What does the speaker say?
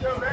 Still